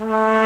Mm-hmm.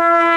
Bye.